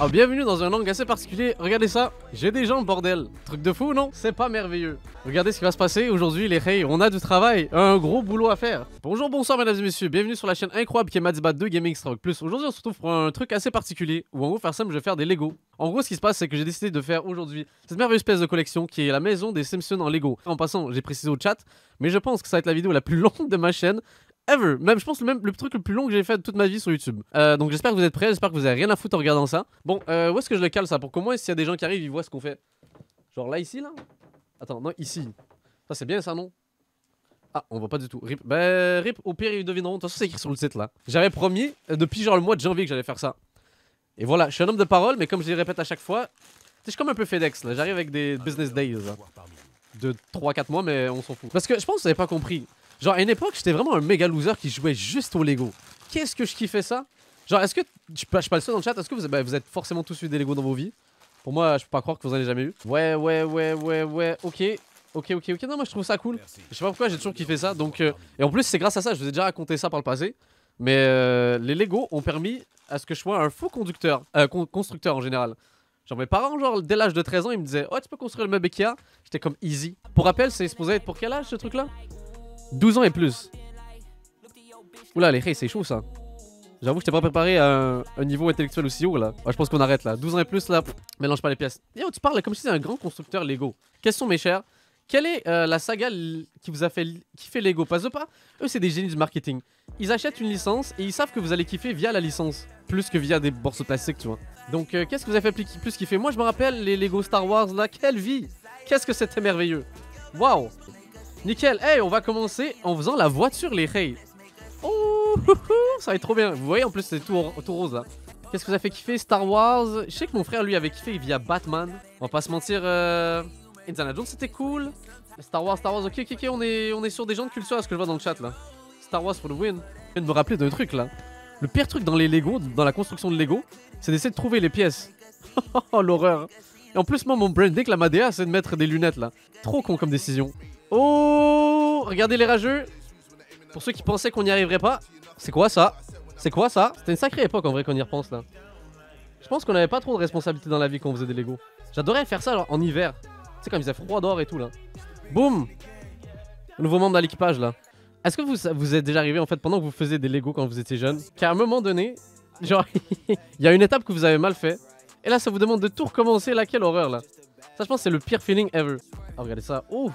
Oh, bienvenue dans un angle assez particulier. Regardez ça, j'ai des jambes, bordel. Truc de fou, non? C'est pas merveilleux. Regardez ce qui va se passer aujourd'hui, les Hey. On a du travail, un gros boulot à faire. Bonjour, bonsoir, mesdames et messieurs. Bienvenue sur la chaîne incroyable qui est Madsbat 2 Gaming Stroke Plus. Aujourd'hui, on se retrouve pour un truc assez particulier où, en gros, faire simple, je vais faire des Lego. En gros, ce qui se passe, c'est que j'ai décidé de faire aujourd'hui cette merveilleuse pièce de collection qui est la maison des Simpsons en Lego. En passant, j'ai précisé au chat, mais je pense que ça va être la vidéo la plus longue de ma chaîne ever. Même, je pense, le, truc le plus long que j'ai fait de toute ma vie sur YouTube. Euh, donc, j'espère que vous êtes prêts. J'espère que vous avez rien à foutre en regardant ça. Bon, euh, où est-ce que je le cale ça? Pour qu'au moins, s'il y a des gens qui arrivent, ils voient ce qu'on fait. Genre là, ici, là? Attends, non, ici. Ça, c'est bien ça, non? Ah, on voit pas du tout. Rip. Ben, rip, au pire, ils devineront. De toute façon, c'est écrit sur le site là. J'avais promis, euh, depuis genre le mois de janvier, que j'allais faire ça. Et voilà, je suis un homme de parole, mais comme je les répète à chaque fois, je suis comme un peu FedEx là. J'arrive avec des business days. De 3-4 mois, mais on s'en fout. Parce que je pense que vous avez pas compris. Genre, à une époque, j'étais vraiment un méga loser qui jouait juste au Lego. Qu'est-ce que je kiffais ça? Genre, est-ce que. Je suis pas le seul dans le chat, est-ce que vous, ben, vous êtes forcément tous eu des Lego dans vos vies? Pour moi, je peux pas croire que vous en avez jamais eu. Ouais, ouais, ouais, ouais, ouais, ok. Ok, ok, ok. Non, moi je trouve ça cool. Je sais pas pourquoi j'ai toujours kiffé ça. Donc, euh, Et en plus, c'est grâce à ça, je vous ai déjà raconté ça par le passé. Mais euh, les Lego ont permis à ce que je sois un faux conducteur, euh, constructeur en général. Genre mes parents, genre dès l'âge de 13 ans, ils me disaient Oh, tu peux construire le meuble Ikea J'étais comme easy. Pour rappel, c'est supposé être pour quel âge ce truc là 12 ans et plus. Oula, les c'est chaud ça. J'avoue je t'ai pas préparé à un, niveau intellectuel aussi haut là. je pense qu'on arrête là. 12 ans et plus là, mélange pas les pièces. Yo, tu parles comme si c'était un grand constructeur Lego. Question mes chers. Quelle est euh, la saga qui vous a fait kiffer Lego? Pas pas Eux, c'est des génies du marketing. Ils achètent une licence et ils savent que vous allez kiffer via la licence, plus que via des bourses plastiques, tu vois. Donc, euh, qu'est-ce que vous avez fait plus kiffer? Moi, je me rappelle les Lego Star Wars là. Quelle vie Qu'est-ce que c'était merveilleux Waouh Nickel. Hey, on va commencer en faisant la voiture, les Hey. Oh, ça va être trop bien. Vous voyez, en plus, c'est tout, rose là. Qu'est-ce que vous a fait kiffer Star Wars? Je sais que mon frère, lui, avait kiffé via Batman. On va pas se mentir. Euh... Indiana Jones, c'était cool. Star Wars, Star Wars, ok, ok, ok, on est, on est sur des gens de culture à ce que je vois dans le chat là. Star Wars for the win. Je viens de me rappeler d'un truc là. Le pire truc dans les Lego, dans la construction de Lego, c'est d'essayer de trouver les pièces. oh l'horreur. Et en plus, moi, mon branding, la Madea, c'est de mettre des lunettes là. Trop con comme décision. Oh Regardez les rageux Pour ceux qui pensaient qu'on n'y arriverait pas, c'est quoi ça? C'est quoi ça? C'était une sacrée époque en vrai qu'on y repense là. Je pense qu'on avait pas trop de responsabilités dans la vie quand on faisait des Lego. J'adorais faire ça en hiver. Tu sais, quand il faisait froid dehors et tout là. Boum Nouveau membre dans l'équipage là. Est-ce que vous, vous êtes déjà arrivé en fait pendant que vous faisiez des Lego quand vous étiez jeune Qu'à un moment donné, genre, il y a une étape que vous avez mal fait. Et là, ça vous demande de tout recommencer là. Quelle horreur là? Ça, je pense, c'est le pire feeling ever. Oh, regardez ça. Ouf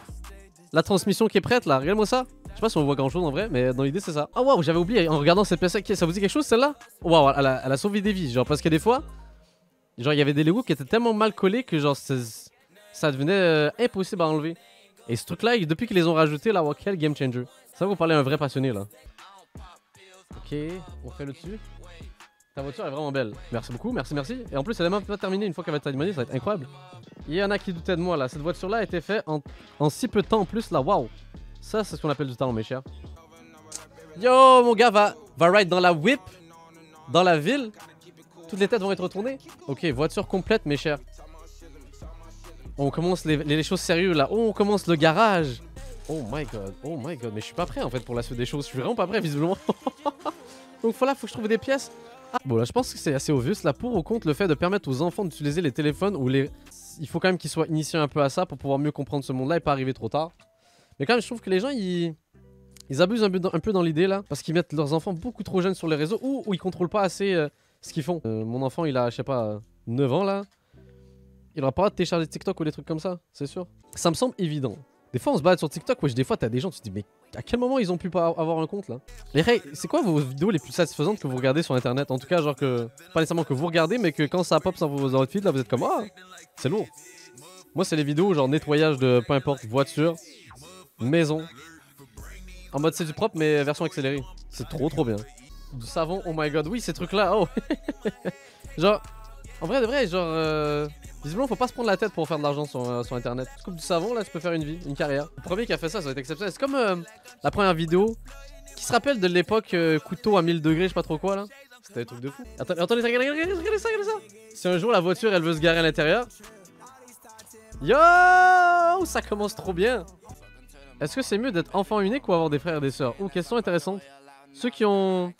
la transmission qui est prête là, regarde-moi ça. Je sais pas si on voit grand chose en vrai, mais dans l'idée c'est ça. Ah oh, waouh, j'avais oublié en regardant cette pièce. Ça vous dit quelque chose celle-là? Waouh, elle, a sauvé des vies. Genre parce que des fois, genre il y avait des Lego qui étaient tellement mal collés que genre ça devenait euh, impossible à enlever. Et ce truc là, depuis qu'ils les ont rajoutés là, wow, quel game changer. Ça vous parler un vrai passionné là. Ok, on fait le dessus. Ta voiture est vraiment belle. Merci beaucoup, merci, merci. Et en plus, elle est même pas terminée une fois qu'elle va être terminée, ça va être incroyable. Il y en a qui doutaient de moi là. Cette voiture-là a été faite en, si peu de temps en plus là. Waouh. Ça, c'est ce qu'on appelle du talent, mes chers. Yo, mon gars va, va ride dans la whip, dans la ville. Toutes les têtes vont être retournées. Ok, voiture complète, mes chers. On commence les, choses sérieuses là. Oh, on commence le garage. Oh my god, oh my god. Mais je suis pas prêt en fait pour la suite des choses. Je suis vraiment pas prêt visiblement. Donc voilà, faut que je trouve des pièces. Bon là, je pense que c'est assez obvious là pour ou contre le fait de permettre aux enfants d'utiliser les téléphones ou les il faut quand même qu'ils soient initiés un peu à ça pour pouvoir mieux comprendre ce monde-là et pas arriver trop tard. Mais quand même, je trouve que les gens, ils, ils abusent un peu, dans l'idée là, parce qu'ils mettent leurs enfants beaucoup trop jeunes sur les réseaux ou, ou ils contrôlent pas assez euh, ce qu'ils font. Euh, mon enfant, il a, je sais pas, 9 ans là. Il aura pas de télécharger TikTok ou des trucs comme ça, c'est sûr. Ça me semble évident. Des fois, on se balade sur TikTok, wesh, des fois, t'as des gens, tu te dis, mais à quel moment ils ont pu avoir un compte là Les c'est quoi vos vidéos les plus satisfaisantes que vous regardez sur internet? En tout cas, genre que, pas nécessairement que vous regardez, mais que quand ça pop sur vos feeds là, vous êtes comme, ah, c'est lourd. Moi, c'est les vidéos genre nettoyage de peu importe, voiture, maison. En mode c'est du propre, mais version accélérée. C'est trop trop bien. Du savon, oh my god, oui, ces trucs là, oh Genre, en vrai de vrai, genre. Euh... Visiblement, faut pas se prendre la tête pour faire de l'argent sur, euh, internet. Tu coupes du savon, là, tu peux faire une vie, une carrière. Le premier qui a fait ça, ça va être exceptionnel. C'est comme euh, la première vidéo. Qui se rappelle de l'époque euh, couteau à 1000 degrés, je sais pas trop quoi là C'était un truc de fou. Attendez, attendez, regardez, regardez, regardez ça, regardez ça. Si un jour la voiture elle veut se garer à l'intérieur. Yo Ça commence trop bien. Est-ce que c'est mieux d'être enfant unique ou avoir des frères et des sœurs? Oh, question intéressante. Ceux qui ont.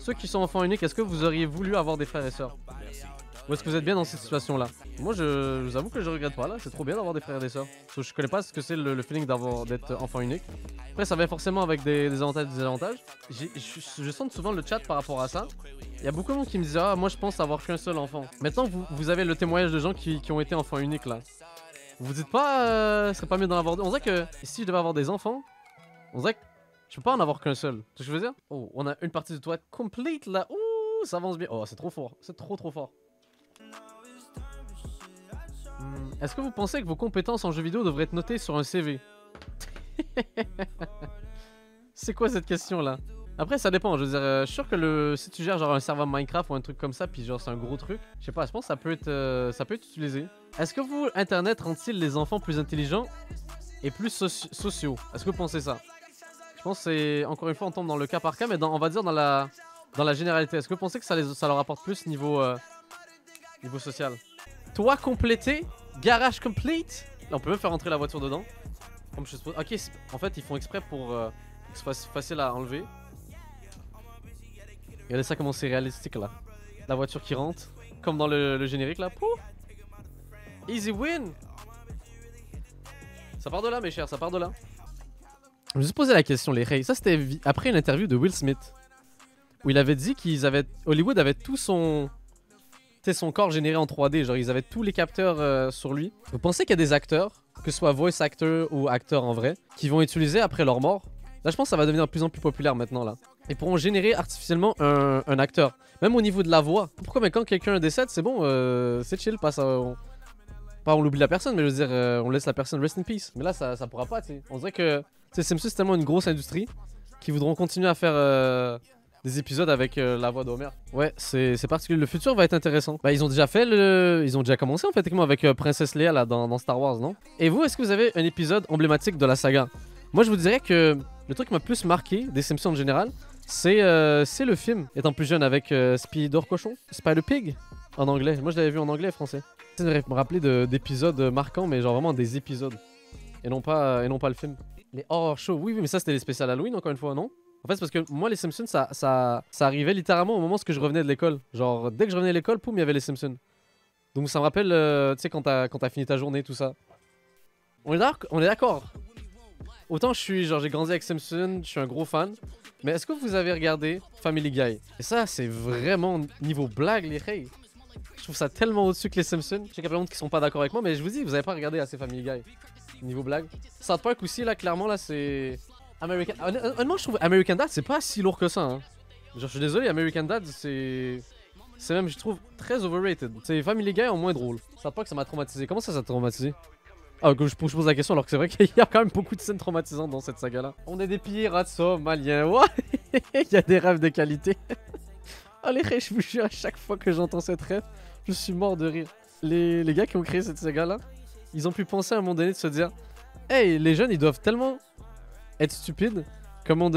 Ceux qui sont enfants uniques, est-ce que vous auriez voulu avoir des frères et sœurs? Ou est-ce que vous êtes bien dans cette situation-là Moi, je, vous avoue que je regrette pas là. C'est trop bien d'avoir des frères et des sœurs. Parce que je connais pas ce que c'est le, le feeling d'être enfant unique. Après, ça vient forcément avec des, avantages et des désavantages. Je, je sens souvent le chat par rapport à ça. Il y a beaucoup de monde qui me disent Ah, moi je pense avoir qu'un seul enfant. Maintenant, vous, avez le témoignage de gens qui, ont été enfants uniques là. Vous vous dites pas, euh, ce serait pas mieux d'en avoir deux On dirait que si je devais avoir des enfants, on dirait que je peux pas en avoir qu'un seul. Tu sais ce que je veux dire? Oh, on a une partie du toit complete là. Ouh, ça avance bien. Oh, c'est trop fort. C'est trop trop fort. Est-ce que vous pensez que vos compétences en jeu vidéo devraient être notées sur un CV C'est quoi cette question là Après ça dépend, je veux dire, euh, suis sûr que le si tu gères genre un serveur Minecraft ou un truc comme ça, puis genre c'est un gros truc, je sais pas, je pense que ça peut être euh, utilisé. Est-ce que vous internet rend-il les enfants plus intelligents et plus soci- sociaux? Est-ce que vous pensez ça? Je pense que c'est encore une fois on tombe dans le cas par cas, mais on va dire dans la dans la généralité. Est-ce que vous pensez que ça, les, ça leur apporte plus niveau euh, niveau social? Toit complété, garage complete. Là on peut même faire rentrer la voiture dedans. Ok, en fait ils font exprès pour euh, que ce soit facile à enlever. Regardez ça comment c'est réalistique là. La voiture qui rentre, comme dans le, générique là. Pouf Easy win Ça part de là mes chers, ça part de là. Je me suis posé la question les Ray. Ça c'était après une interview de Will Smith. Où il avait dit qu'ils avaient... Hollywood avait tout son... sais, son corps généré en 3D. Genre ils avaient tous les capteurs euh, sur lui. Vous pensez qu'il y a des acteurs, que ce soit voice actor ou acteurs en vrai, qui vont utiliser après leur mort? Là je pense que ça va devenir de plus en plus populaire maintenant là. Ils pourront générer artificiellement un, acteur. Même au niveau de la voix. Pourquoi Mais quand quelqu'un décède, c'est bon, euh, c'est chill, pas ça. On... Pas on oublie la personne, mais je veux dire, euh, on laisse la personne rest in peace. Mais là, ça, ça pourra pas, tu sais. On dirait que tu sais, c'est tellement une grosse industrie qui voudront continuer à faire des épisodes avec euh, la voix d'Homer. Ouais, c'est particulier. Le futur va être intéressant. Bah, ils ont déjà fait le. Ils ont déjà commencé en fait, avec euh, Princesse Leia là dans, Star Wars, non? Et vous, est-ce que vous avez un épisode emblématique de la saga? Moi, je vous dirais que le truc qui m'a plus marqué des Simpsons en général, c'est euh, le film, étant plus jeune avec euh, Spider Cochon, Spider Pig en anglais. Moi, je l'avais vu en anglais français. J'essaie de me rappeler de- d'épisodes marquants, mais genre vraiment des épisodes. Et non pas, et non pas le film. Les horror shows, oui, oui, mais ça c'était les spéciales Halloween encore une fois, non? En fait, parce que moi, les Simpsons, ça, ça, ça arrivait littéralement au moment où je revenais de l'école. Genre, dès que je revenais de l'école, poum, il y avait les Simpsons. Donc ça me rappelle, euh, tu sais, quand t'as fini ta journée, tout ça. On est d'accord Autant je suis, genre, j'ai grandi avec Simpson, je suis un gros fan. Mais est-ce que vous avez regardé Family Guy? Et ça, c'est vraiment niveau blague, les reilles. Je trouve ça tellement au-dessus que les Simpsons. Je sais qu'il y a plein de monde qui sont pas d'accord avec moi, mais je vous dis, vous avez pas regardé assez Family Guy. Niveau blague. South Park aussi, là, clairement, là, c'est. American. Honn- Honnêtement, je trouve American Dad, c'est pas si lourd que ça. Hein. Genre, je suis désolé, American Dad, c'est. C'est même, je trouve, très overrated. C'est Family Guy en moins drôle. South Park, ça m'a traumatisé. Comment ça, ça t'a traumatisé? Ah, que je, je pose la question alors que c'est vrai qu'il y a quand même beaucoup de scènes traumatisantes dans cette saga-là. On est des pirates somaliens. Ouais Il y a des rêves de qualité. Les rêves, je vous jure, à chaque fois que j'entends cette rêve, je suis mort de rire. Les, les gars qui ont créé cette saga-là, ils ont pu penser à un moment donné de se dire Hey, les jeunes, ils doivent tellement être stupides qu'à un moment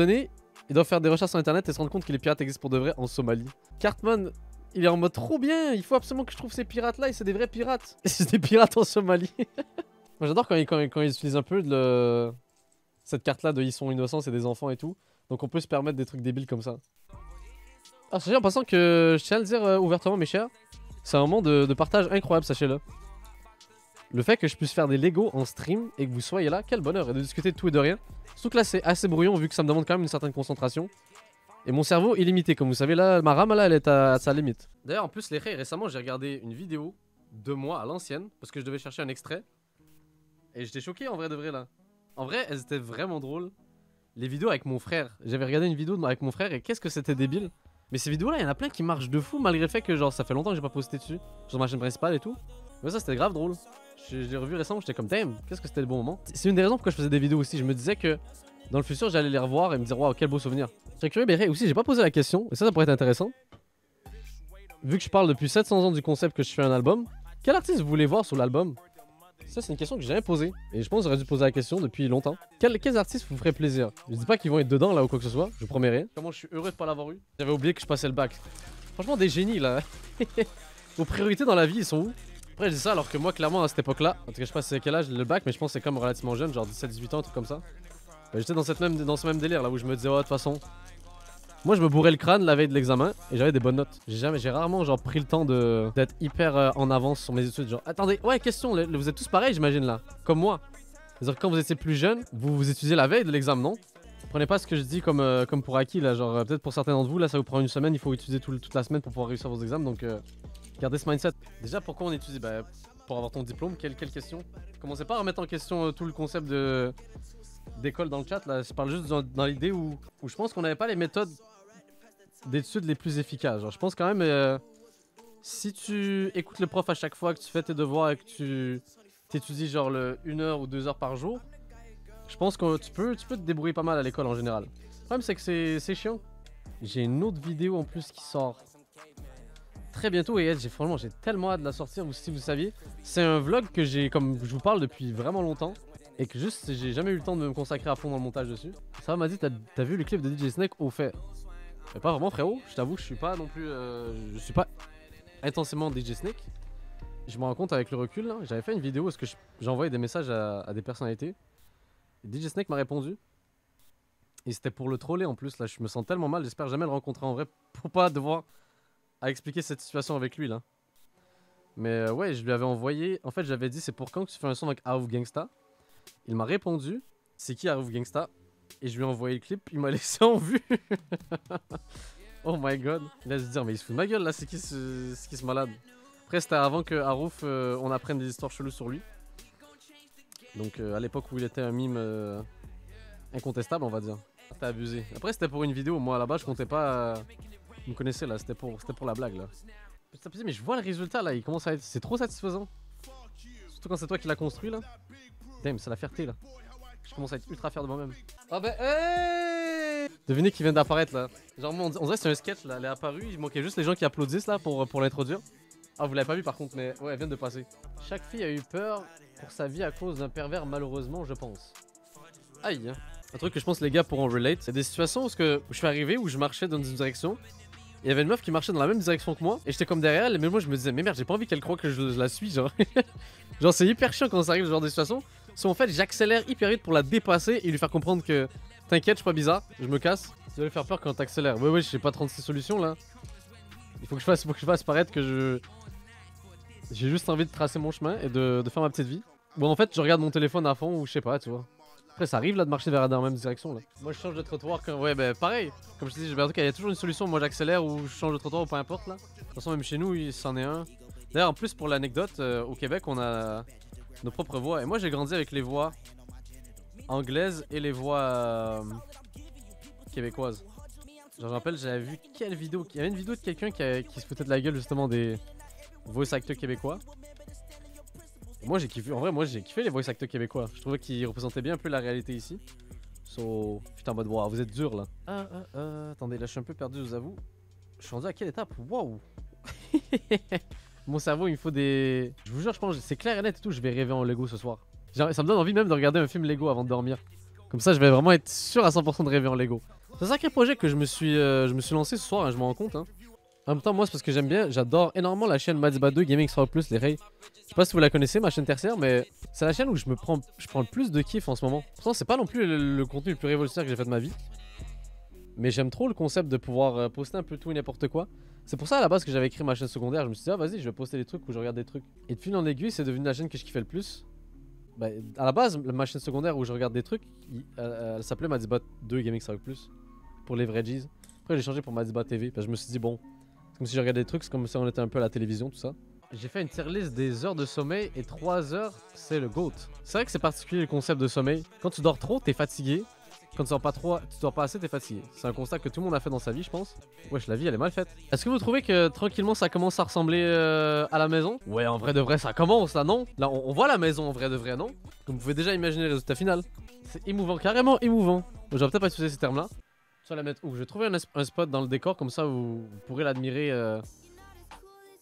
ils doivent faire des recherches sur internet et se rendre compte que les pirates existent pour de vrai en Somalie. Cartman, il est en mode trop bien, il faut absolument que je trouve ces pirates-là et c'est des vrais pirates. C'est des pirates en Somalie. Moi j'adore quand, ils- quand, ils- utilisent un peu de cette carte-là de ils sont innocents, c'est des enfants et tout. Donc on peut se permettre des trucs débiles comme ça. Ah, sachez en passant que je tiens à le dire euh, ouvertement, mes chers, c'est un moment de, de partage incroyable, sachez-le. Le fait que je puisse faire des Lego en stream et que vous soyez là, quel bonheur, et de discuter de tout et de rien. Surtout que là, c'est assez brouillon vu que ça me demande quand même une certaine concentration. Et mon cerveau est limité, comme vous savez, là, ma RAM, là, elle est à, sa limite. D'ailleurs, en plus, les ré, récemment, j'ai regardé une vidéo de moi à l'ancienne, parce que je devais chercher un extrait. Et j'étais choqué en vrai de vrai, là. En vrai, elles étaient vraiment drôles. Les vidéos avec mon frère. J'avais regardé une vidéo avec mon frère et qu'est-ce que c'était débile. Mais ces vidéos-là, il y en a plein qui marchent de fou malgré le fait que genre ça fait longtemps que j'ai pas posté dessus sur ma chaîne principale et tout. Mais ça c'était grave drôle. Je, je l'ai revu récemment, j'étais comme damn, qu'est-ce que c'était le bon moment? C'est une des raisons pourquoi je faisais des vidéos aussi. Je me disais que dans le futur j'allais les revoir et me dire waouh quel beau souvenir. Je serais curieux, mais aussi j'ai pas posé la question et ça ça pourrait être intéressant. Vu que je parle depuis 700 ans du concept que je fais un album, quel artiste vous voulez voir sur l'album? Ça c'est une question que j'ai jamais posée et je pense que j'aurais dû poser la question depuis longtemps. Quel- quels artistes vous ferait plaisir? Je dis pas qu'ils vont être dedans là ou quoi que ce soit, je promets rien. Comment je suis heureux de pas l'avoir eu? J'avais oublié que je passais le bac. Franchement des génies là. Vos priorités dans la vie ils sont où? Après ça alors que moi clairement à cette époque là, en tout cas je sais pas c'est quel âge le bac mais je pense que c'est comme relativement jeune, genre 17-18 ans, un truc comme ça. Bah, J'étais dans, cette même, dans ce même délire là où je me disais ouais de toute façon Moi, je me bourrais le crâne la veille de l'examen et j'avais des bonnes notes. J'ai jamais, j'ai rarement genre pris le temps de d'être hyper euh, en avance sur mes études. Genre, attendez, ouais, question, vous êtes tous pareils, j'imagine là, comme moi. C'est-à-dire quand vous étiez plus jeune, vous vous étudiez la veille de l'examen, non? Prenez pas ce que je dis comme, euh, comme pour acquis là, genre euh, peut-être pour certains d'entre vous là, ça vous prend une semaine, il faut étudier toute la semaine pour pouvoir réussir vos examens, donc gardez ce mindset. Déjà, pourquoi on étudie? Bah, pour avoir ton diplôme, quelle, quelle question? Commencez pas à remettre en question euh, tout le concept de d'école dans le chat là, je parle juste dans, l'idée où, où je pense qu'on n'avait pas les méthodes d'études les plus efficaces. Genre, je pense quand même, euh, si tu écoutes le prof à chaque fois que tu fais tes devoirs et que tu t'étudies genre le une heure ou deux heures par jour, je pense que tu peux, tu peux te débrouiller pas mal à l'école en général. Le problème, c'est que c'est chiant. J'ai une autre vidéo en plus qui sort très bientôt et j'ai franchement, j'ai tellement hâte de la sortir. Si vous saviez, c'est un vlog que j'ai, comme je vous parle depuis vraiment longtemps et que juste j'ai jamais eu le temps de me consacrer à fond dans le montage dessus. Ça m'a dit, t'as as vu le clip de DJ Snake au fait? Mais pas vraiment frérot, je t'avoue, je suis pas non plus. euh, je suis pas intensément DJ Snake. Je me rends compte avec le recul, j'avais fait une vidéo est-ce que je- j'ai envoyé des messages à, à des personnalités. DJ Snake m'a répondu. Et c'était pour le troller en plus, là, je me sens tellement mal, j'espère jamais le rencontrer en vrai pour pas devoir à expliquer cette situation avec lui là. Mais euh, ouais, je lui avais envoyé. En fait, j'avais dit c'est pour quand que tu fais un son avec Aruf Gangsta? Il m'a répondu c'est qui Aruf Gangsta? Et je lui ai envoyé le clip, il m'a laissé en vue. oh my god. A se dire mais il se fout de ma gueule là, c'est qui ce, ce malade? Après, c'était avant que Aruf euh, on apprenne des histoires cheloues sur lui. Donc euh, à l'époque où il était un mime incontestable, on va dire. T'as abusé. Après, c'était pour une vidéo. Moi là-bas, je comptais pas. Vous me connaissez là, c'était pour, pour la blague là. Petit, mais je vois le résultat là, il commence à être. C'est trop satisfaisant. Surtout quand c'est toi qui l'as construit là. Damn, c'est la fierté là. Je commence à être ultra fier de moi-même. Ah bah, hey Devinez qui vient d'apparaître là. Genre, on, on dirait que c'est un sketch là. Elle est apparue, il manquait juste les gens qui applaudissent là pour, pour l'introduire. Ah, vous l'avez pas vu par contre, mais ouais, elle vient de passer. Chaque fille a eu peur pour sa vie à cause d'un pervers, malheureusement, je pense. Aïe. hein. Un truc que je pense les gars pourront relate, c'est des situations où je suis arrivé, où je marchais dans une direction. Il y avait une meuf qui marchait dans la même direction que moi, et j'étais comme derrière elle, mais moi je me disais, mais merde, j'ai pas envie qu'elle croie que je, la suis, genre. genre, c'est hyper chiant quand ça arrive, ce genre de situation. Soit en fait, j'accélère hyper vite pour la dépasser et lui faire comprendre que t'inquiète, je suis pas bizarre, je me casse. Tu dois lui faire peur quand t'accélères. Ouais, ouais, j'ai pas 36 solutions là. Il faut que je fasse, faut que je fasse paraître que je. J'ai juste envie de tracer mon chemin et de, de faire ma petite vie. Bon, en fait, je regarde mon téléphone à fond ou je sais pas, tu vois. Après, ça arrive là de marcher vers la même direction là. Moi, je change de trottoir quand. Ouais, bah pareil. Comme je te dis, j'ai l'impression qu'il y a toujours une solution. Moi, j'accélère ou je change de trottoir ou peu importe là. De toute façon, même chez nous, il s'en est un. D'ailleurs, en plus, pour l'anecdote, euh, au Québec, on a nos propres voix. Et moi, j'ai grandi avec les voix anglaises et les voix euh, québécoises. Genre, je rappelle, j'avais vu quelle vidéo. Il y avait une vidéo de quelqu'un qui, qui se foutait de la gueule justement des voice acteurs québécois. Moi j'ai kiffé, en vrai moi j'ai kiffé les voice acteurs québécois. Je trouvais qu'ils représentaient bien un peu la réalité ici. So, putain en mode wow, vous êtes dur là. Ah, ah, ah, attendez, là je suis un peu perdu, je vous avoue. Je suis rendu à quelle étape? Waouh Mon cerveau il me faut des. Je vous jure, je pense c'est clair et net et tout, je vais rêver en Lego ce soir. Ça me donne envie même de regarder un film Lego avant de dormir. Comme ça je vais vraiment être sûr à 100% de rêver en Lego. C'est un sacré projet que je me suis, euh, je me suis lancé ce soir, hein, je m'en rends compte. Hein. En même temps, moi, c'est parce que j'aime bien, j'adore énormément la chaîne Madiba 2 Gaming Star Plus, les Ray. Je sais pas si vous la connaissez, ma chaîne tertiaire, mais c'est la chaîne où je me prends, je prends le plus de kiff en ce moment. Pourtant, c'est pas non plus le, contenu le plus révolutionnaire que j'ai fait de ma vie. Mais j'aime trop le concept de pouvoir euh, poster un peu tout et n'importe quoi. C'est pour ça à la base que j'avais écrit ma chaîne secondaire. Je me suis dit, ah vas-y, je vais poster des trucs où je regarde des trucs. Et de fil en aiguille, c'est devenu la chaîne que je kiffais le plus. Bah, à la base, ma chaîne secondaire où je regarde des trucs, elle, s'appelait Madiba 2 Gaming Star Plus. Pour les vrais G's. Après, j'ai changé pour Madiba TV. Parce que je me suis dit, bon, comme si je regardais des trucs, c'est comme si on était un peu à la télévision, tout ça. J'ai fait une tier list des heures de sommeil et 3 heures, c'est le GOAT. C'est vrai que c'est particulier le concept de sommeil. Quand tu dors trop, t'es fatigué. Quand tu dors pas trop, tu dors pas assez, t'es fatigué. C'est un constat que tout le monde a fait dans sa vie, je pense. Wesh, la vie, elle est mal faite. Est-ce que vous trouvez que tranquillement ça commence à ressembler euh, à la maison? Ouais, en vrai de vrai, ça commence là, non? Là, on, on voit la maison en vrai de vrai, non? Comme vous pouvez déjà imaginer le résultat final. C'est émouvant, carrément émouvant. J'aurais peut-être pas utilisé ces termes-là. Vais la mettre où Je vais trouver un, spot dans le décor, comme ça vous, vous pourrez l'admirer euh,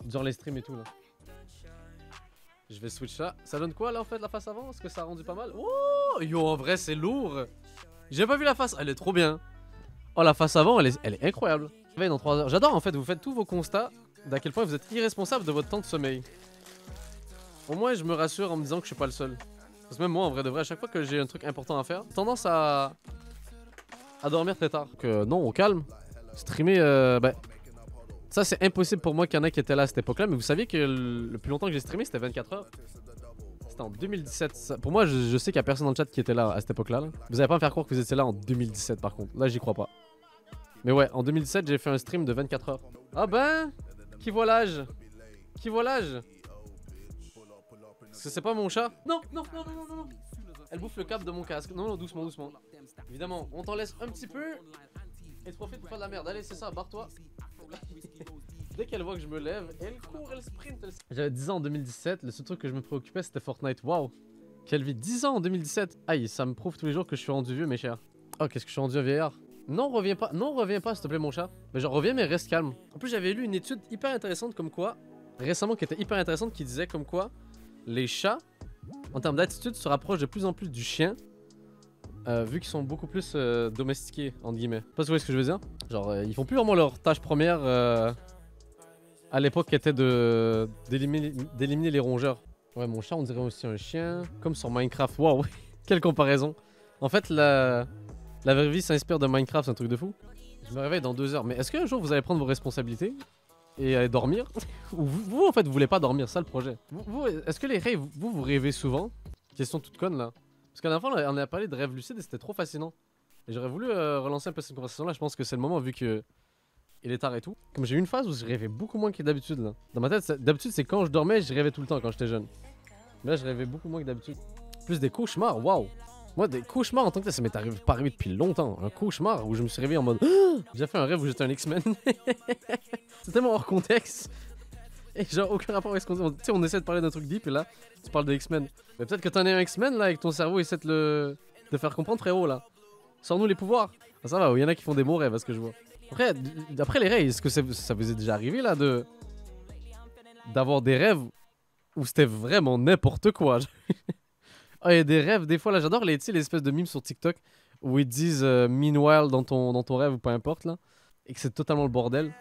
durant les streams et tout là. Je vais switch ça. Ça donne quoi là en fait la face avant? Est-ce que ça a rendu pas mal? Oh Yo en vrai c'est lourd J'ai pas vu la face, elle est trop bien. Oh la face avant elle est, elle est incroyable. Réveil dans 3 heures. J'adore en fait, vous faites tous vos constats d'à quel point vous êtes irresponsable de votre temps de sommeil. Au moins je me rassure en me disant que je suis pas le seul. Parce que même moi en vrai de vrai, à chaque fois que j'ai un truc important à faire, tendance à à dormir très tard. Que non, au calme. Streamer, euh, ben, ça c'est impossible pour moi qu'il y en ait qui étaient là à cette époque-là, mais vous saviez que le, plus longtemps que j'ai streamé c'était 24 heures. C'était en 2017. ça- pour moi, je, sais qu'il y a personne dans le chat qui était là à cette époque-là. là. Vous allez pas me faire croire que vous étiez là en 2017 par contre. Là, j'y crois pas. Mais ouais, en 2017, j'ai fait un stream de 24 heures. Ah ben, qui voit l'âge? Qui voit l'âge? Est-ce que c'est pas mon chat Non, non, non, non, non, non. Elle bouffe le câble de mon casque. Non, non, doucement, doucement. Évidemment, on t'en laisse un petit peu. Et tu profites pour faire de la merde. Allez, c'est ça, barre-toi. Dès qu'elle voit que je me lève, elle court, elle sprint. elle- J'avais 10 ans en 2017. Le seul truc que je me préoccupais, c'était Fortnite. Waouh. Quelle vie. 10 ans en 2017. Aïe, ça me prouve tous les jours que je suis rendu vieux, mes chers. Oh, qu'est-ce que je suis rendu un vieillard. Non, reviens pas. Non, reviens pas, s'il te plaît, mon chat. Mais genre, reviens, mais reste calme. En plus, j'avais lu une étude hyper intéressante comme quoi, récemment, qui était hyper intéressante, qui disait comme quoi les chats, en termes d'attitude, se rapprochent de plus en plus du chien. euh, vu qu'ils sont beaucoup plus euh, domestiqués, entre guillemets. Pas si vous voyez ce que je veux dire Genre, euh, ils font plus vraiment leur tâche première à l'époque qui était d'éliminer les rongeurs. Ouais, mon chat, on dirait aussi un chien, comme sur Minecraft. Waouh, quelle comparaison. En fait, la, la vraie vie s'inspire de Minecraft, c'est un truc de fou. Je me réveille dans deux heures. Mais est-ce qu'un jour vous allez prendre vos responsabilités? Et aller dormir Ou vous, en fait, vous voulez pas dormir, ça le projet. Vous, est-ce que les rêves, vous, vous rêvez souvent? Question toute conne là. Parce qu'à la fin, on a parlé de rêves lucides et c'était trop fascinant. Et j'aurais voulu euh, relancer un peu cette conversation là. Je pense que c'est le moment vu que il est tard et tout. Comme j'ai eu une phase où je rêvais beaucoup moins que d'habitude là. Dans ma tête, d'habitude c'est quand je dormais, je rêvais tout le temps quand j'étais jeune. Mais là, je rêvais beaucoup moins que d'habitude. Plus des cauchemars, waouh. Moi, des cauchemars en tant que tel, ça m'est arrivé, pas arrivé depuis longtemps. Un cauchemar où je me suis réveillé en mode J'ai fait un rêve où j'étais un X-Men. c'est tellement hors contexte. Et genre, aucun rapport avec ce qu'on Tu sais, on essaie de parler d'un truc deep et là, tu parles de X-Men. Mais peut-être que t'en es un X-Men là, avec ton cerveau essaie de le de faire comprendre, frérot là. Sors-nous les pouvoirs. Ah, ça va, il y en a qui font des bons rêves, à ce que je vois. Après, les rêves, est-ce que ça vous est déjà arrivé là de. d'avoir des rêves où c'était vraiment n'importe quoi Ah, il y a des rêves, des fois là, j'adore les, les espèces de mimes sur TikTok où ils disent euh, meanwhile dans ton, dans ton rêve ou peu importe là, et que c'est totalement le bordel.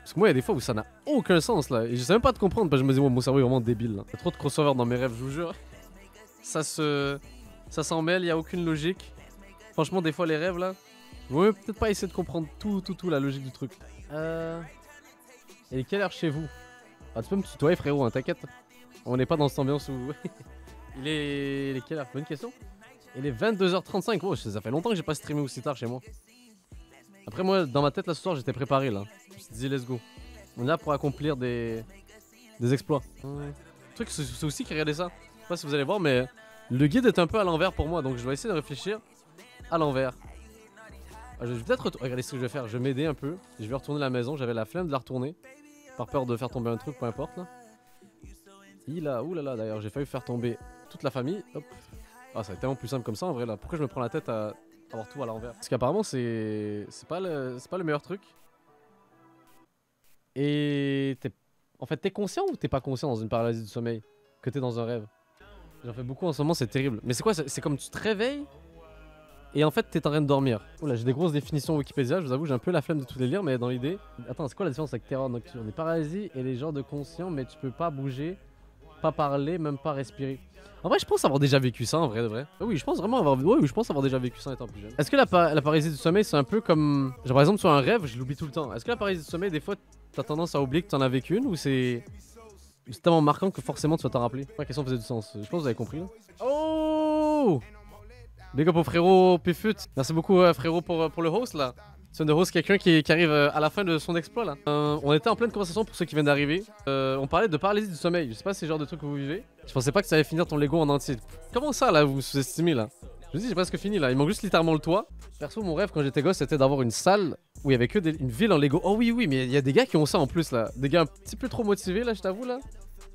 Parce que moi, il y a des fois où ça n'a aucun sens là, et je sais même pas te comprendre parce que je me dis, ouais, mon cerveau est vraiment débile. Il y a trop de crossover dans mes rêves, je vous jure. Ça se. Ça s'en mêle, il y a aucune logique. Franchement, des fois, les rêves là, vous pouvez peut-être pas essayer de comprendre tout, tout, tout la logique du truc. Euh. Est quelle heure chez vous? Ah, tu peux me tutoyer, frérot, hein, t'inquiète. On n'est pas dans cette ambiance où. il, est... il est quelle heure Bonne question. Il est 22h35. Oh, ça fait longtemps que j'ai pas streamé aussi tard chez moi. Après, moi, dans ma tête, là, ce soir, j'étais préparé là. Je me suis dit, let's go. On est là pour accomplir des. des exploits. Le truc, c'est aussi qui regardez ça. Je sais pas si vous allez voir, mais le guide est un peu à l'envers pour moi, donc je vais essayer de réfléchir à l'envers. Ah, je vais peut-être retourner. Regardez ce que je vais faire. Je vais m'aider un peu. Je vais retourner à la maison. J'avais la flemme de la retourner. Par peur de faire tomber un truc, peu importe. Il a. Ouh là là, d'ailleurs, j'ai failli faire tomber toute la famille. Hop. Ah, ça va tellement plus simple comme ça en vrai là. Pourquoi je me prends la tête à avoir tout à l'envers? Parce qu'apparemment, c'est. Pas, le... pas le meilleur truc. Et. En fait, t'es conscient ou t'es pas conscient dans une paralysie du sommeil? Que t'es dans un rêve? J'en fais beaucoup en ce moment, c'est terrible. Mais c'est quoi C'est comme tu te réveilles et en fait t'es en train de dormir. Oula, j'ai des grosses définitions Wikipédia, je vous avoue, j'ai un peu la flemme de toutes les lire, mais dans l'idée. Attends, c'est quoi la différence avec terreur nocturne? Les paralysies et les genres de conscient, mais tu peux pas bouger, pas parler, même pas respirer. En vrai, je pense avoir déjà vécu ça, en vrai de vrai. Ah oui, je pense vraiment avoir. Oui, oui, je pense avoir déjà vécu ça étant plus jeune. Est-ce que la, pa- la paralysie du sommeil, c'est un peu comme. Genre, par exemple, sur un rêve, je l'oublie tout le temps. Est-ce que la paralysie du sommeil, des fois, t'as tendance à oublier que t'en as vécu une ou c'est. C'est tellement marquant que forcément tu vas t'en rappeler? La question faisait du sens. Je pense que vous avez compris. Oh Big up au frérot Pifut. Merci beaucoup, euh, frérot, pour, euh, pour le host là. De host quelqu'un qui, arrive euh, à la fin de son exploit là. Euh, on était en pleine conversation pour ceux qui viennent d'arriver. Euh, on parlait de paralysie du sommeil. Je sais pas si c'est genre de truc que vous vivez. Je pensais pas que ça allait finir ton Lego en entier. Comment ça là, vous sous-estimez là? Je vous dis, j'ai presque fini là. Il manque juste littéralement le toit. Perso, mon rêve quand j'étais gosse, c'était d'avoir une salle où il y avait que des- une ville en Lego. Oh oui, oui, mais il y a des gars qui ont ça en plus là. Des gars un petit peu trop motivés là, je t'avoue là.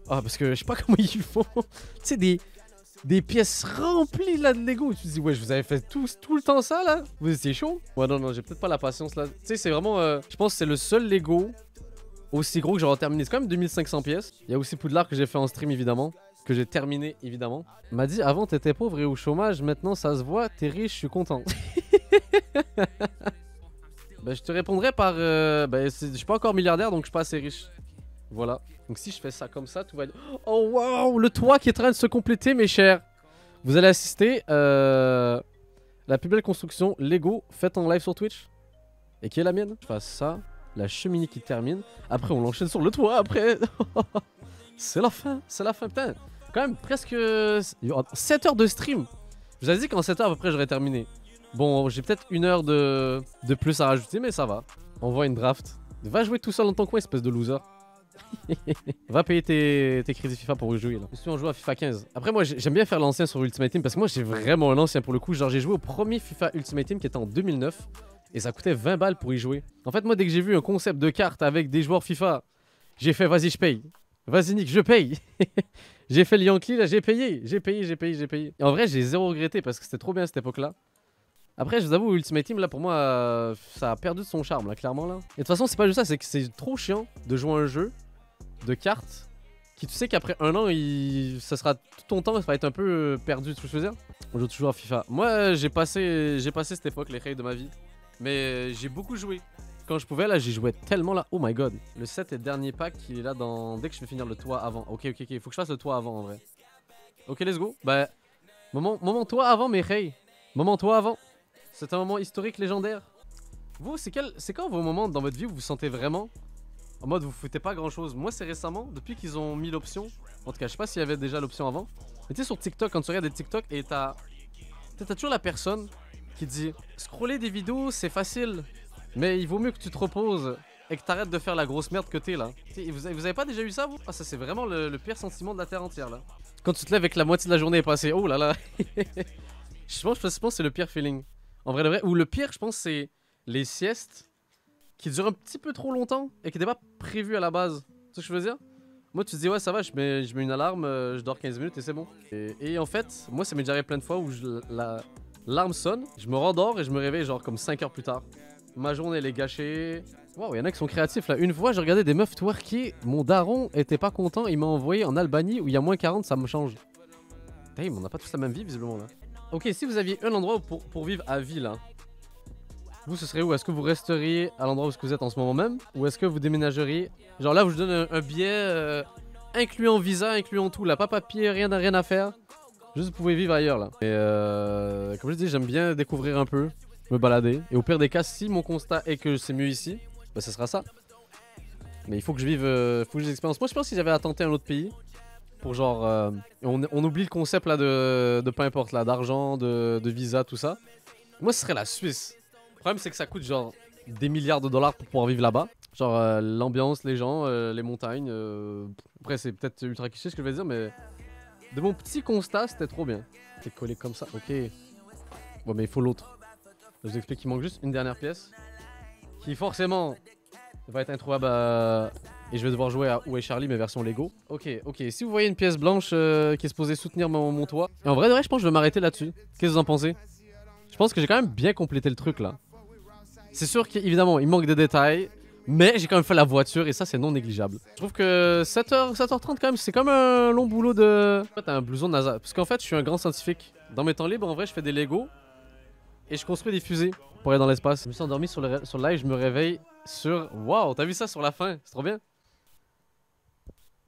Ah, parce que je sais pas comment ils font. tu sais, des, des pièces remplies là de Lego. Tu te dis, ouais, je vous avais fait tout, le temps ça là Vous étiez chaud? Ouais, non, non, j'ai peut-être pas la patience là. Tu sais, c'est vraiment. euh, je pense que c'est le seul Lego aussi gros que j'aurai terminé. C'est quand même 2500 pièces. Il y a aussi Poudlard que j'ai fait en stream évidemment. Que j'ai terminé évidemment. M'a dit avant t'étais pauvre et au chômage, maintenant ça se voit, t'es riche, je suis content. bah, je te répondrai par. euh, bah, je suis pas encore milliardaire donc je suis pas assez riche. Voilà. Donc si je fais ça comme ça, tout va être... Oh waouh Le toit qui est en train de se compléter, mes chers. Vous allez assister euh, la plus belle construction Lego faite en live sur Twitch. et qui est la mienne. Je fasse ça, la cheminée qui termine. Après, on l'enchaîne sur le toit. Après, c'est la fin. C'est la fin. Putain, quand même presque 7 heures de stream. Je vous avais dit qu'en 7 heures à peu près, j'aurais terminé. Bon, j'ai peut-être une heure de... de plus à rajouter, mais ça va. On voit une draft. Va jouer tout seul dans ton coin, espèce de loser. Va payer tes, tes crédits FIFA pour jouer là. Si on joue à FIFA 15. Après moi j'aime bien faire l'ancien sur Ultimate Team parce que moi j'ai vraiment un ancien pour le coup. Genre j'ai joué au premier FIFA Ultimate Team qui était en 2009 et ça coûtait 20 balles pour y jouer. En fait moi dès que j'ai vu un concept de carte avec des joueurs FIFA, j'ai fait vas-y je paye. Vas-y Nick, je paye. j'ai fait le Yankee là, j'ai payé, j'ai payé, j'ai payé, j'ai payé. Et en vrai j'ai zéro regretté parce que c'était trop bien à cette époque là. Après, je vous avoue, Ultimate Team, là, pour moi, ça a perdu de son charme, là, clairement, là. Et de toute façon, c'est pas juste ça, c'est que c'est trop chiant de jouer un jeu de cartes qui tu sais qu'après un an, il... ça sera tout ton temps, ça va être un peu euh, perdu, tu veux dire? On joue toujours à FIFA. Moi, j'ai passé, j'ai passé cette époque, les règles de ma vie. Mais j'ai beaucoup joué. Quand je pouvais, là, j'y jouais tellement là. Oh my god. Le 7 et dernier pack, il est là dans... Dès que je vais finir le toit avant. Ok, ok, ok. Faut que je fasse le toit avant, en vrai. Ok, let's go. Bah, moment, moment toit avant, mes rayes. Moment toit avant. C'est un moment historique, légendaire. Vous, c'est quel... quand vos moments dans votre vie où vous vous sentez vraiment en mode, vous foutez pas grand chose. Moi, c'est récemment, depuis qu'ils ont mis l'option. En tout cas, je sais pas s'il y avait déjà l'option avant. Mais tu sais, sur TikTok, quand tu regardes des TikTok et t'as. T'as toujours la personne qui dit Scroller des vidéos, c'est facile. Mais il vaut mieux que tu te reposes et que t'arrêtes de faire la grosse merde que t'es là. Avez, vous avez, pas déjà eu ça, vous? Ah, ça, c'est vraiment le, pire sentiment de la terre entière là. Quand tu te lèves et que la moitié de la journée passée. Oh là là. je pense, je pense que c'est le pire feeling. En vrai, le vrai. Ou le pire, je pense, c'est les siestes qui dure un petit peu trop longtemps et qui n'était pas prévu à la base. Tu sais ce que je veux dire? Moi, tu te dis, ouais, ça va, je mets, je une alarme, euh, je dors 15 minutes et c'est bon. Et, en fait, moi, ça m'est déjà arrivé plein de fois où la l'alarme sonne, je me rendors et je me réveille genre comme 5 heures plus tard. Ma journée, elle est gâchée. Waouh, il y en a qui sont créatifs là. Une fois, j'ai regardé des meufs twerker. Mon daron était pas content. Il m'a envoyé en Albanie où il y a moins 40, ça me change. Damn, on n'a pas tous la même vie visiblement là. Ok, si vous aviez un endroit pour, pour vivre à vie là, vous, ce serait où? Est-ce que vous resteriez à l'endroit où vous êtes en ce moment même? Ou est-ce que vous déménageriez? Genre là, je vous donne un, billet euh, incluant visa, incluant tout, là, pas papier, rien, rien à faire. Juste vous pouvez vivre ailleurs là. Et euh, comme je dis, j'aime bien découvrir un peu, me balader. Et au pire des cas, si mon constat est que c'est mieux ici, bah ce sera ça. Mais il faut que je vive, euh, faut que j'ai l'expérience. Moi, je pense que si j'avais à tenter un autre pays, pour genre, euh, on, on, oublie le concept là de, de peu importe là, d'argent, de, de visa, tout ça. Moi, ce serait la Suisse. Le problème, c'est que ça coûte genre des milliards de dollars pour pouvoir vivre là-bas. Genre euh, l'ambiance, les gens, euh, les montagnes. Euh, après, c'est peut-être ultra cliché ce que je vais dire, mais de mon petit constat, c'était trop bien. C'est collé comme ça, ok. Bon, mais il faut l'autre. Je vous explique qu'il manque juste une dernière pièce. Qui forcément va être introuvable Et je vais devoir jouer à Où est Charlie, mais version Lego. Ok, ok. Si vous voyez une pièce blanche qui est supposée soutenir mon, toit. En vrai, de vrai, je pense que je vais m'arrêter là-dessus. Qu'est-ce que vous en pensez? Je pense que j'ai quand même bien complété le truc là. C'est sûr qu'évidemment, il manque des détails. Mais j'ai quand même fait la voiture et ça c'est non négligeable. Je trouve que 7h, 7h30 quand même, c'est comme un long boulot de... En fait, un blouson NASA. Parce qu'en fait, je suis un grand scientifique. Dans mes temps libres, en vrai, je fais des Lego. Et je construis des fusées pour aller dans l'espace. Je me suis endormi sur le, sur je me réveille sur... Waouh, t'as vu ça sur la fin? C'est trop bien.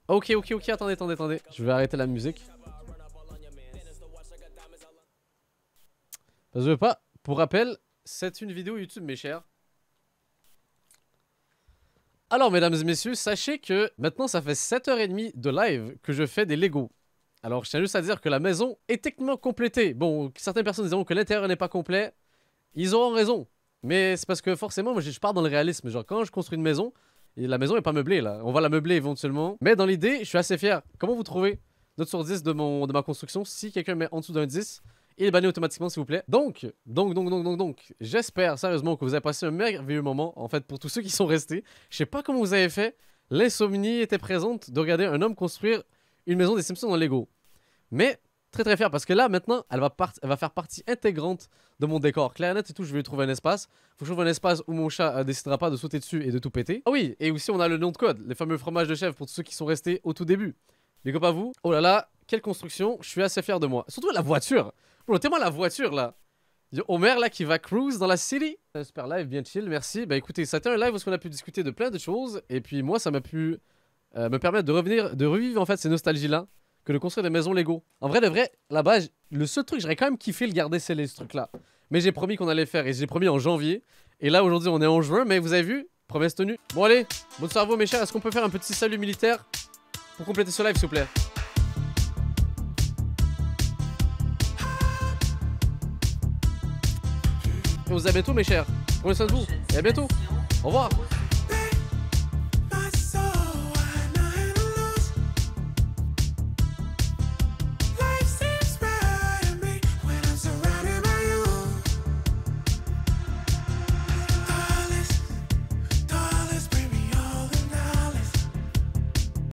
Ok, ok, ok, attendez, attendez, attendez. Je vais arrêter la musique. Parce que pas... Pour rappel, c'est une vidéo YouTube, mes chers. Alors, mesdames et messieurs, sachez que maintenant, ça fait 7h30 de live que je fais des Lego. Alors, je tiens juste à dire que la maison est techniquement complétée. Bon, certaines personnes diront que l'intérieur n'est pas complet. Ils auront raison. Mais c'est parce que forcément, moi, je pars dans le réalisme. Genre, quand je construis une maison, la maison est pas meublée, là. On va la meubler éventuellement. Mais dans l'idée, je suis assez fier. Comment vous trouvez? Note sur 10 de, mon, de ma construction. Si quelqu'un met en dessous d'un 10, il est banni automatiquement, s'il vous plaît. Donc, donc, donc, donc, donc, donc, j'espère sérieusement que vous avez passé un merveilleux moment. En fait, pour tous ceux qui sont restés, je sais pas comment vous avez fait. L'insomnie était présente de regarder un homme construire une maison des Simpsons dans Lego. Mais très très fier parce que là maintenant elle va, faire partie intégrante de mon décor. Claire et tout, je vais trouver un espace. Faut que je trouve un espace où mon chat euh, décidera pas de sauter dessus et de tout péter. Ah oui, et aussi on a le nom de code, les fameux fromages de chèvre pour tous ceux qui sont restés au tout début. Les pas vous? Oh là là, quelle construction, je suis assez fier de moi. Surtout la voiture. Bro, moi la voiture là. Homer là qui va cruise dans la city. Un super live, bien chill, merci. Bah écoutez, ça a été un live où on a pu discuter de plein de choses. Et puis moi, ça m'a pu euh, me permettre de revenir, de revivre en fait ces nostalgies là. Que de construire des maisons Lego. En vrai, de vrai, là-bas, le seul truc, j'aurais quand même kiffé le garder, c'est les trucs là. Mais j'ai promis qu'on allait faire et j'ai promis en janvier. Et là, aujourd'hui, on est en juin, mais vous avez vu, promesse tenue. Bon, allez, bon cerveau, mes chers, est-ce qu'on peut faire un petit salut militaire pour compléter ce live, s'il vous plaît? On vous dit à bientôt, mes chers. Prenez soin de. Et à bientôt. Au revoir.